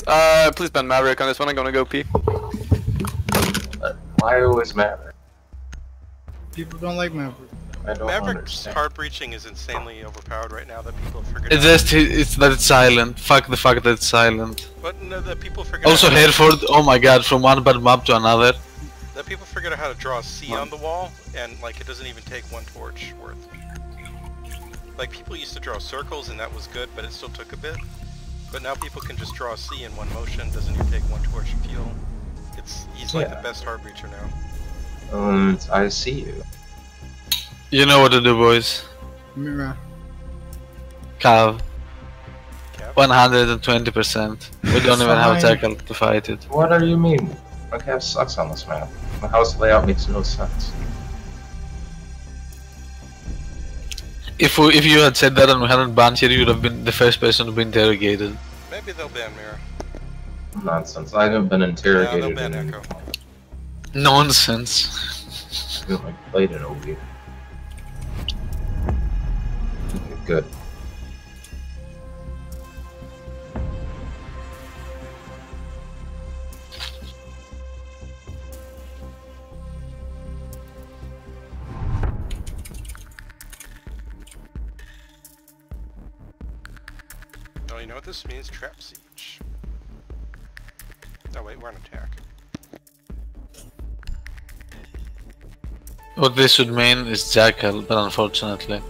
it. Uh, please ban Maverick on this one. I'm gonna go pee. But why always Maverick? People don't like Maverick. I don't Maverick's understand. hard breaching is insanely overpowered right now that people have figured It's out. just it's that it's silent. Fuck the fact that it's silent. But no, that people figured Also out Hereford, oh my god, from one bad map to another. that people figured out how to draw a C on the wall and like it doesn't even take one torch worth. Like people used to draw circles and that was good, but it still took a bit. But now people can just draw a C in one motion, doesn't even take one torch to fuel. It's he's like Yeah. the best hard breacher now. Um, I see you. You know what to do, boys. Mira. Cav. Cap. 120%. We don't even have Fine. tackle to fight it. What do you mean? My Cav sucks on this map. The house layout makes no sense. If we, if you had said that and we hadn't banned here, you would have been the first person to be interrogated. Maybe they'll ban Mira. Nonsense. I haven't been interrogated they'll ban in Echo. Nonsense. I feel like played in a week. Good. You know what this means? Trap siege. Oh wait, we're on attack. What this would mean is Jackal, but unfortunately.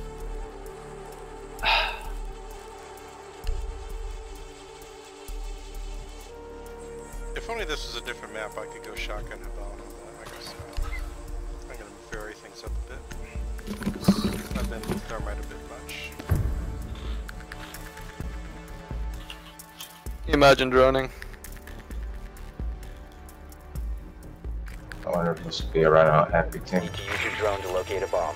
Imagine droning. I wonder if this would be a run out happy team. Need to use your drone to locate a bomb.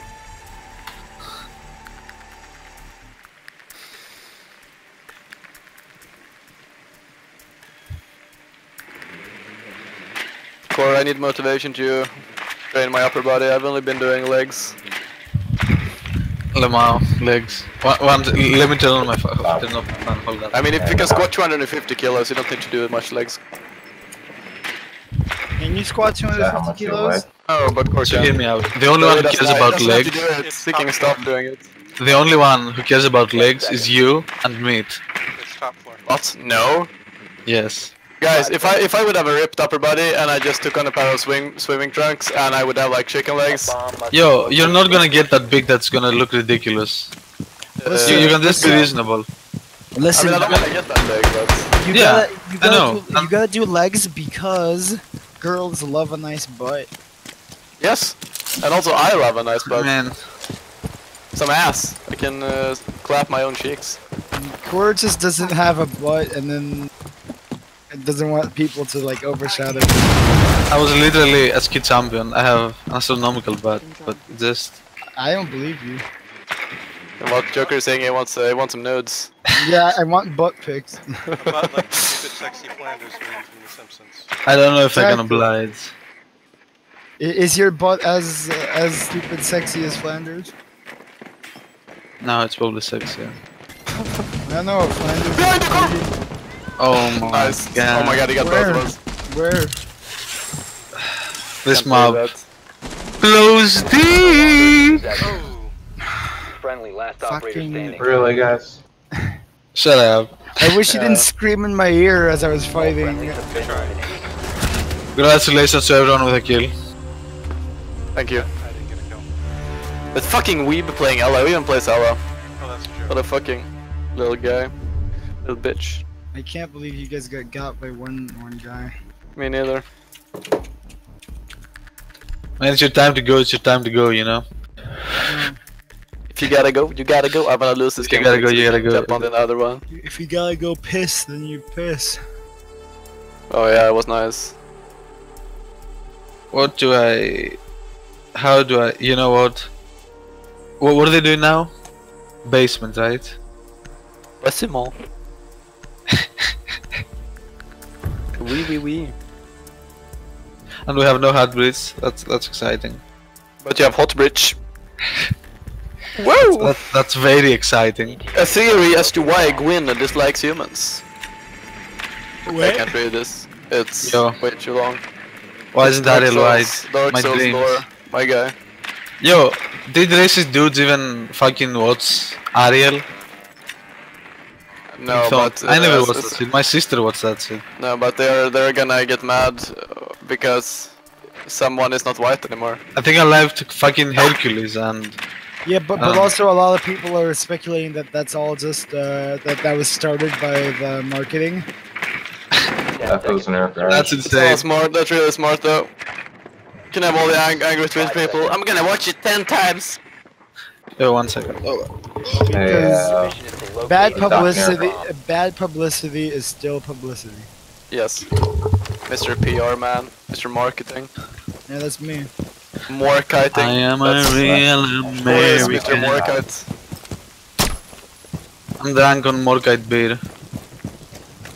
Core, I need motivation to train my upper body. I've only been doing legs. Lemao, legs. One, one, let me turn on my phone. Turn off my hold on. I mean, if you can squat 250 kilos, you don't need to do much legs. Can you squat Is that how 250 kilos? Oh, but Core So can. hear me out. The only No, one who cares not- about legs, to do it. It's He stop doing it. the only one who cares about legs is you and meat. It's top floor. What? No. Yes. Guys, if I if I would have a ripped upper body and I just took on a pair of swing swimming trunks and I would have like chicken legs, Bomb must be Yo, you're not gonna get that big that's gonna look ridiculous. uh, You, you can just be listen. reasonable. I Listen, mean, I don't want to get that big, but you Yeah, gotta, you gotta, know. Do, you gotta do legs because girls love a nice butt. yes. And also, I love a nice butt. Man, Some ass. I can uh, clap my own cheeks. Core just doesn't have a butt, and then it doesn't want people to like overshadow. it. I was literally a ski champion. I have astronomical butt, but just I don't believe you. And what Joker is saying, he wants uh, he wants some nodes. Yeah, I want butt pics. About like stupid sexy Flanders meme from The Simpsons. I don't know if I can Exactly. oblige. I- Is your butt as as stupid sexy as Flanders? No, it's probably sexier. I know. Flanders. Behind the car! Oh, oh my Nice. god. Oh my god, he got Where? both of us. Where? This Can't mob believe that. blows deep. Oh, Friendly, last operator Fucking- standing. Really, guys? Shut up. I wish you Yeah. didn't scream in my ear as I was fighting. friendlies have been eliminated. Congratulations to everyone with a kill. Thank you. I didn't get a kill. But fucking Weeb playing Ela. We even plays Ela. Oh, that's a joke. What a fucking little guy. Little bitch. I can't believe you guys got got by one one guy. Me neither. Man, it's your time to go, it's your time to go, you know? If you gotta go, you gotta go. I'm gonna lose this If you game. gotta go, you gotta go. Jump on the other one. If you gotta go piss, then you piss. Oh yeah, it was nice. What do I... How do I... You know what? What, what are they doing now? Basement, right? Basement. Oui, oui, oui. And we have no hard bridge. That's that's exciting. But you have hot bridge. Whoa! That, that's very exciting. A theory as to why Gwyn dislikes humans. I can't read this. It's Yo. way too long. Why isn't Dark Ariel Souls- Dark My Souls dreams. lore, my guy. Yo, did racist dudes even fucking watch Ariel? No, but I never uh, watched that shit. My sister watched that shit. No, but they're they're gonna get mad uh, because someone is not white anymore. I think I liked fucking Hercules and Yeah, but, but Um, also a lot of people are speculating that that's all just uh, that that was started by the marketing. That goes in our garage. that's That's insane. smart. That's really smart though. Can have all the ang- angry Twitch people. I'm gonna watch it ten times. Yo, one second. Oh, Hey, Because uh, Mission is to locate bad publicity, defuse the bomb. bad publicity is still publicity. Yes, Mr. PR man, Mr. Marketing, Yeah, that's me. more kiting. I am a That's- real Who is Mr. American. Morkite? I'm drunk on Morkite beer.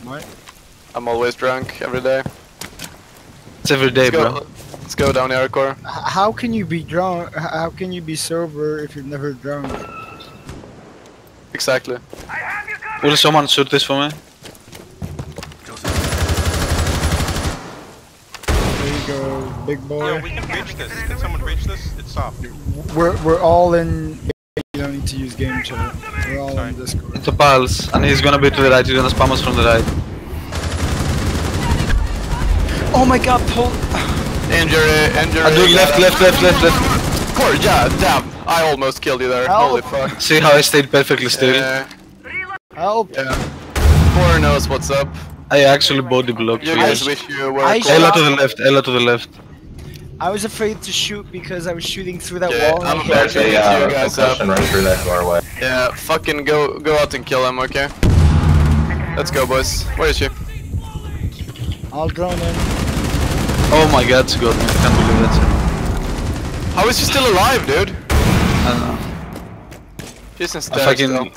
What? I'm always drunk every day. It's every day, Let's bro. let's go down here, Core. How can you be drunk? How can you be sober if you're never drunk? Exactly. Will someone shoot this for me? There you go, big Yo, boy. we can reach this. Can someone reach this? It's soft. We're we're all in. You don't need to use game chat. We're all Sorry. in Discord. It's a pulse, and he's gonna be to the right. He's gonna spam us from the right. Oh my God, pull. Injury, injury. I do left, left, left, left, left. him. Core, yeah, damn. I almost killed you there. Help. Holy fuck. See how I stayed perfectly still? Yeah, Help! yeah. Core knows what's up. I actually body blocked You you guys guys. wish you were I Core. Ela to the left, Ela to the left. I was afraid to shoot because I was shooting through that Yeah, wall. and I'm I hit back. There's a you uh, guys up. concussion run through that doorway. Yeah, fucking go go out and kill him, okay? Let's go, boys. Where is she? I'll drone in. Oh my god, it's good. I can't believe that. How is he still alive, dude? I don't know. She's in I stairs fucking. still.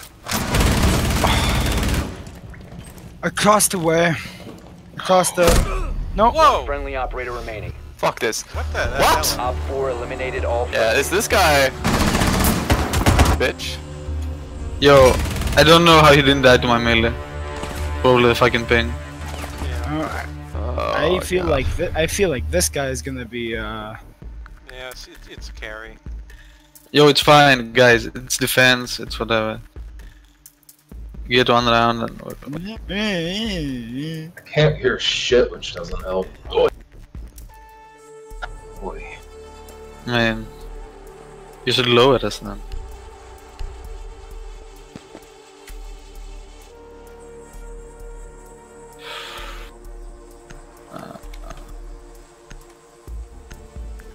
Across the way. Across the. No. Whoa! Friendly operator remaining. Fuck this. What the What? hell? Op 4 eliminated all Yeah, is this guy... Bitch. Yo, I don't know how he didn't die to my melee. Probably the fucking ping. Uh, Oh, I feel God. like thi- I feel like this guy is gonna be. uh... Yeah, it's, it's, it's a carry. Yo, it's fine, guys. It's defense. It's whatever. You get one round and. I can't hear shit, which doesn't help. Boy. Boy. Man. You should lower us then.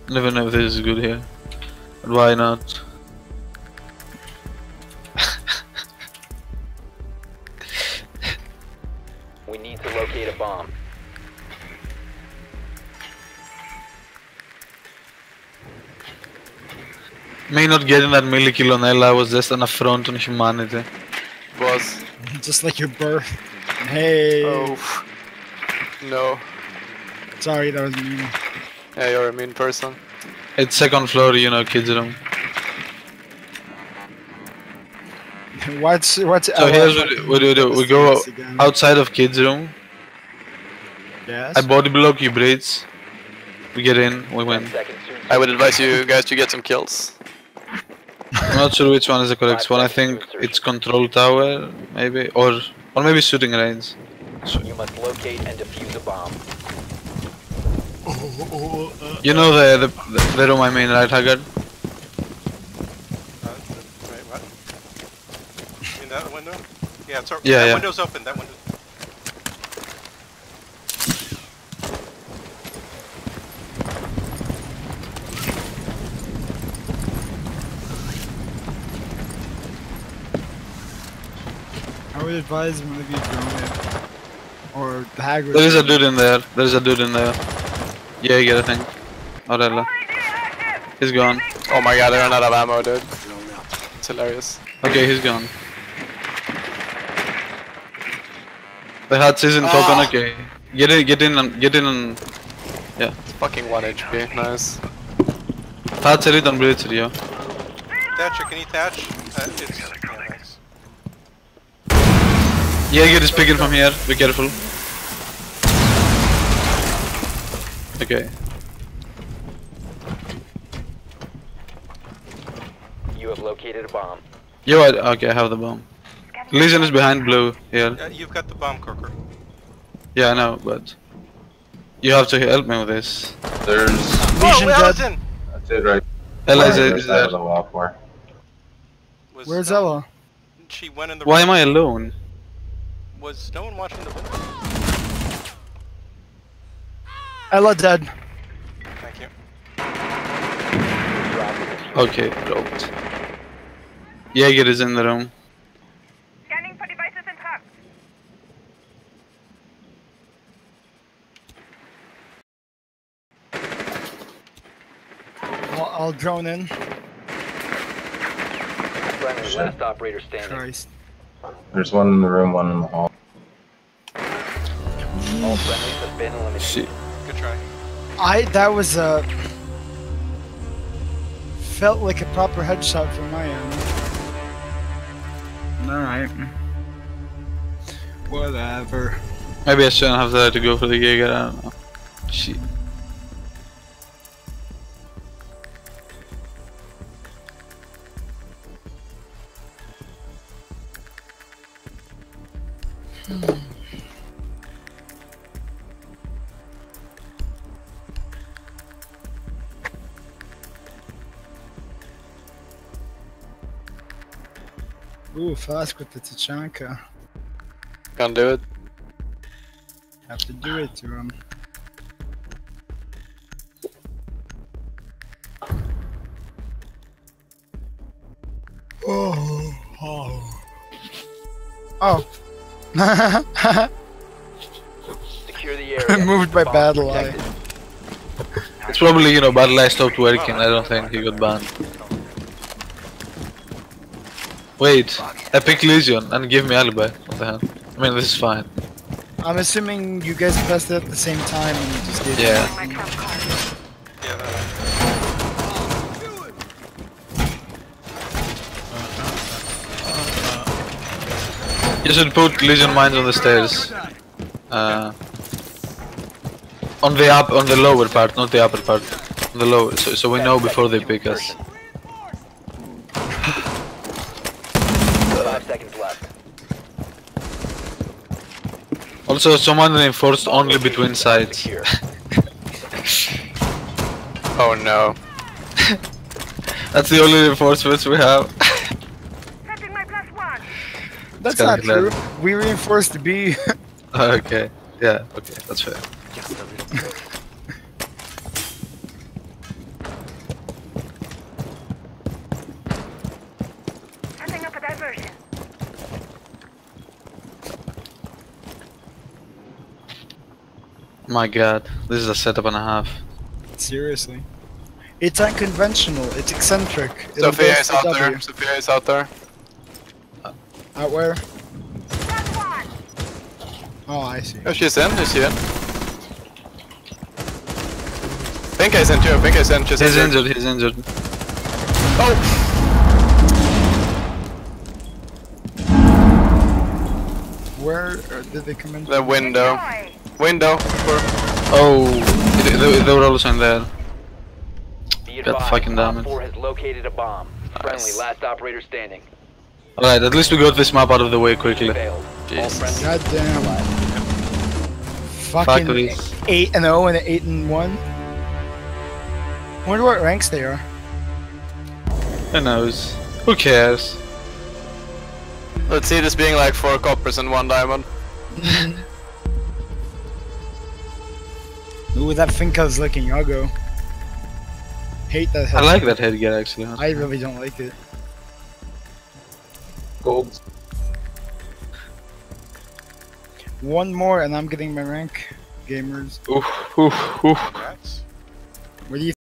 Never know if this is good here. But why not? We need to locate a bomb. Me not getting that milli kill on Ela was just an affront on humanity. Was. Just like your birth. Hey. Oh. No. Sorry, that was mean. Yeah, you're a mean person. It's second floor, you know, kids room. What's what's? So here's what, what do we do. We go Again. outside of kids room. Yes. I body block, you breach. We get in, we win. I would advise you guys to get some kills. I'm not sure which one is the correct one. I think it's control tower, maybe, or or maybe shooting range. So you must locate and defuse a bomb. You know the the, the, the room I mean, right, Haggard? Wait, what? In that window? Yeah, it's Yeah, that yeah. window's open. That window. I would advise one of you drone it. Or the Hagrid. There is a dude in there. There is a dude in there. Yeah, you get a thing. Oh, Orella. He's gone. Oh my god, I ran out of ammo, dude. It's hilarious. Okay, he's gone. The hatch is in top Ah. and okay. Get in, get in, and get in and yeah. It's fucking 1 HP, nice. Thatcher it and breach it. Thatcher, can you thatch? Uh, it's, yeah, nice. Jaeger is picking from here. Be careful. Okay. You have located a bomb. Yo, I, okay, I have the bomb. Lesion is behind blue here. Yeah, you've got the bomb cooker. Yeah, I know, but you have to help me with this. There's. Lesion Whoa, dead. That's it right Ela is, there. is there. the wall for. Was, Where's uh, Ela? She went in the Why room. am I alone? Was no one watching the window? Ela dead. Thank you. Drop the defuser. Okay, dropped. Jaeger is in the room. Scanning for devices and traps. I'll, I'll drone in. Friendly, last operator standing. Christ. There's one in the room, one in the hall. All friendlies have been eliminated. Shit. Good try. I that was a felt like a proper headshot from my end. Alright. Whatever. Maybe I shouldn't have tried to go for the Jaeger, I don't know. Shit. Hmm. Ooh, fast with the Tachanka. Can't do it. Have to do it to him. Oh, oh. Oh. Secure the area. Moved by Bomb BattlEye. It's probably, you know, BattlEye stopped working. I don't think he got banned. Wait, Epic Lesion and give me alibi. What the hell? I mean, this is fine. I'm assuming you guys pressed it at the same time and you just did Yeah. My trump card. Yeah, that, You should put Lesion mines on the stairs. Uh, on the up, on the lower part, not the upper part. On the lower, so, so we know before they pick us. Also, someone reinforced only between sides. Oh no. That's the only reinforcements we have. Setting my plus one. That's not be glad. true. We reinforced B. okay, yeah, okay, that's fair. Setting up a diversion. My god, this is a setup and a half. Seriously. It's unconventional. It's eccentric. It'll Sophia is out W. there. Sophia is out there. Out where? Plus. Oh, I see. Oh, she's in. Is she in? Think I sent you. I think I sent you. He's injured, he's injured. Oh! Where uh, did they come in? The window. Deploy. Window. For... Oh, they, they, they were also in there. Be Got advised, fucking Op damage. 4 has located a bomb. Friendly, Nice. last operator standing. Alright, at least we got this map out of the way quickly. Failed. Jesus. God damn. Fuck Fucking this. 8 and 0 and 8 and 1. Wonder what ranks they are. Who knows? Who cares? Let's see this being like four coppers and one diamond. Ooh, that Finka's looking uggo. Hate that I like that headgear actually. huh? I really don't like it. Gold. One more and I'm getting my rank, gamers. Oof, oof, oof. Rats? What do you